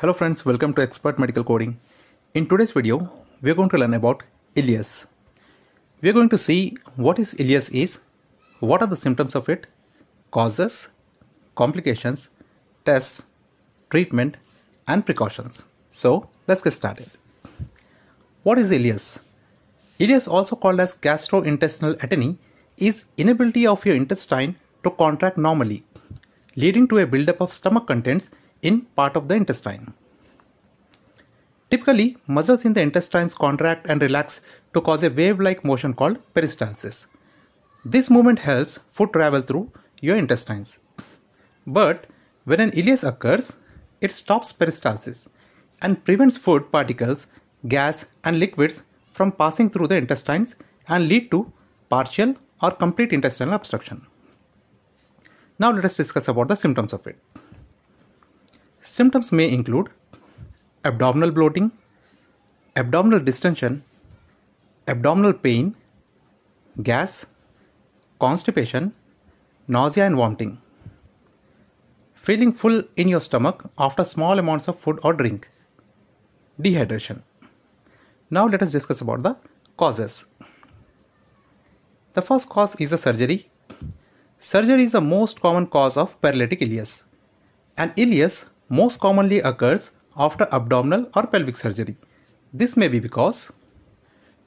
Hello friends, welcome to Expert Medical Coding. In today's video, we are going to learn about ileus. We are going to see what is ileus is, what are the symptoms of it, causes, complications, tests, treatment and precautions. So let's get started. What is ileus? Ileus also called as gastrointestinal atony is inability of your intestine to contract normally, leading to a buildup of stomach contents in part of the intestine. Typically, muscles in the intestines contract and relax to cause a wave-like motion called peristalsis. This movement helps food travel through your intestines. But when an ileus occurs, it stops peristalsis and prevents food particles, gas and liquids from passing through the intestines and lead to partial or complete intestinal obstruction. Now let us discuss about the symptoms of it. Symptoms may include abdominal bloating, abdominal distension, abdominal pain, gas, constipation, nausea and vomiting, feeling full in your stomach after small amounts of food or drink, dehydration. Now let us discuss about the causes. The first cause is a surgery. Surgery is the most common cause of paralytic ileus. An ileus most commonly occurs after abdominal or pelvic surgery. This may be because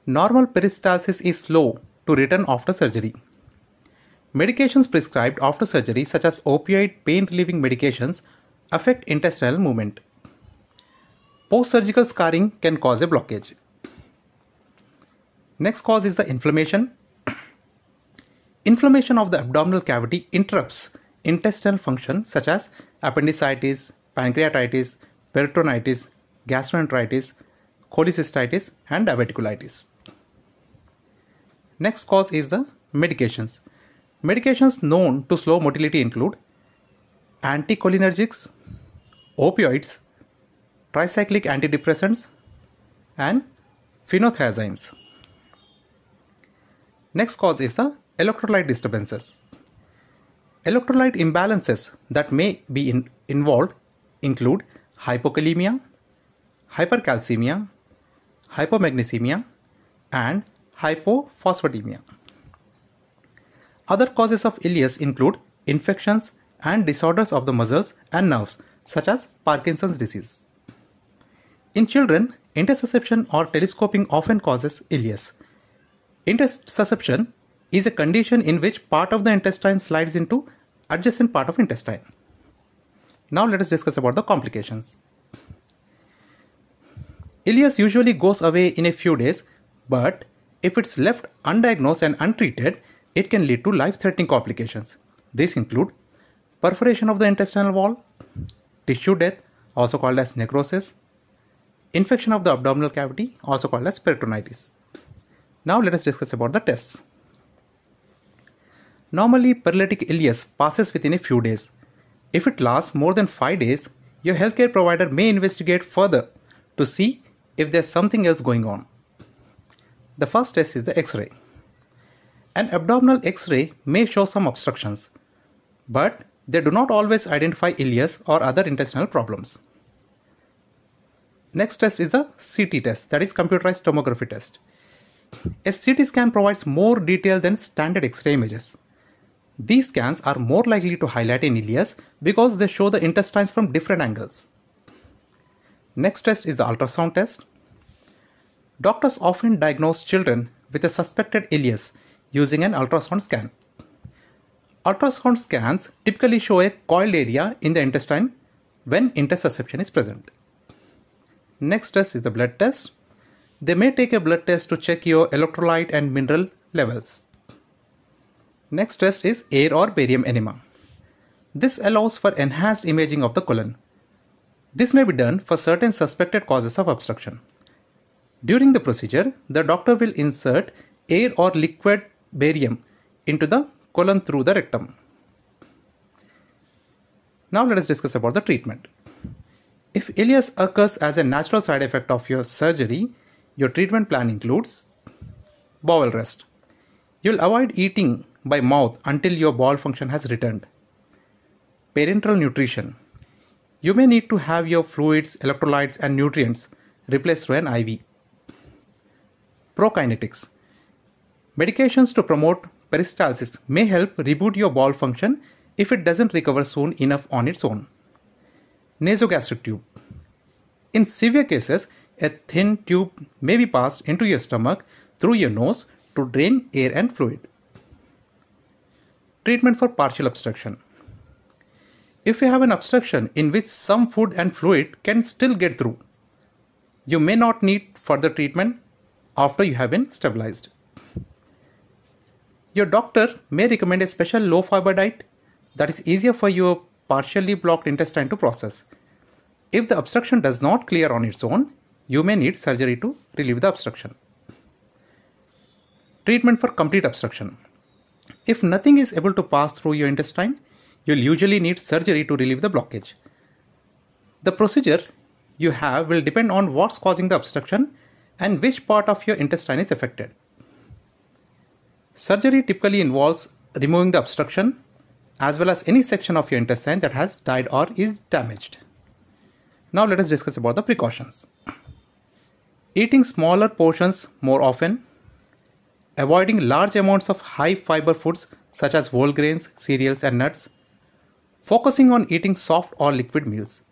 normal peristalsis is slow to return after surgery. Medications prescribed after surgery such as opioid pain relieving medications affect intestinal movement. Post-surgical scarring can cause a blockage. Next cause is the inflammation. inflammation of the abdominal cavity interrupts intestinal function such as appendicitis, pancreatitis, peritonitis, gastroenteritis, cholecystitis and diverticulitis. Next cause is the medications. Medications known to slow motility include anticholinergics, opioids, tricyclic antidepressants and phenothiazines. Next cause is the electrolyte disturbances. Electrolyte imbalances that may be in, involved include hypokalemia, hypercalcemia, hypomagnesemia, and hypophosphatemia. Other causes of ileus include infections and disorders of the muscles and nerves such as Parkinson's disease. In children, intussusception or telescoping often causes ileus. Intussusception is a condition in which part of the intestine slides into adjacent part of intestine. Now let us discuss about the complications. Ileus usually goes away in a few days, but if it's left undiagnosed and untreated, it can lead to life-threatening complications. These include perforation of the intestinal wall, tissue death, also called as necrosis, infection of the abdominal cavity, also called as peritonitis. Now let us discuss about the tests. Normally, paralytic ileus passes within a few days. If it lasts more than 5 days, your healthcare provider may investigate further to see if there's something else going on. The first test is the X-ray. An abdominal X-ray may show some obstructions, but they do not always identify ileus or other intestinal problems. Next test is the CT test, that is computerized tomography test. A CT scan provides more detail than standard X-ray images. These scans are more likely to highlight an ileus because they show the intestines from different angles. Next test is the ultrasound test. Doctors often diagnose children with a suspected ileus using an ultrasound scan. Ultrasound scans typically show a coiled area in the intestine when intussusception is present. Next test is the blood test. They may take a blood test to check your electrolyte and mineral levels. Next test is air or barium enema. This allows for enhanced imaging of the colon. This may be done for certain suspected causes of obstruction. During the procedure, the doctor will insert air or liquid barium into the colon through the rectum. Now let us discuss about the treatment. If ileus occurs as a natural side effect of your surgery, your treatment plan includes bowel rest. You'll avoid eating by mouth until your bowel function has returned. Parenteral nutrition. you may need to have your fluids, electrolytes, and nutrients replaced through an IV. Prokinetics Medications to promote peristalsis may help reboot your bowel function if it doesn't recover soon enough on its own. Nasogastric tube. In severe cases, a thin tube may be passed into your stomach through your nose to drain air and fluid. Treatment for partial obstruction. If you have an obstruction in which some food and fluid can still get through, you may not need further treatment after you have been stabilized. Your doctor may recommend a special low fiber diet that is easier for your partially blocked intestine to process. If the obstruction does not clear on its own, you may need surgery to relieve the obstruction. Treatment for complete obstruction. If nothing is able to pass through your intestine, you'll usually need surgery to relieve the blockage. The procedure you have will depend on what's causing the obstruction and which part of your intestine is affected. Surgery typically involves removing the obstruction as well as any section of your intestine that has died or is damaged. Now let us discuss about the precautions. Eating smaller portions more often, avoiding large amounts of high fiber foods such as whole grains, cereals and nuts, focusing on eating soft or liquid meals,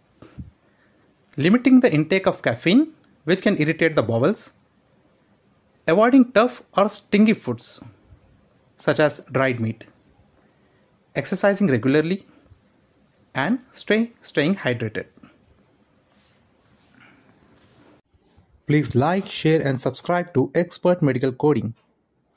limiting the intake of caffeine which can irritate the bowels, avoiding tough or stingy foods such as dried meat, exercising regularly, and stay, staying hydrated. Please like, share, and subscribe to Expert Medical Coding.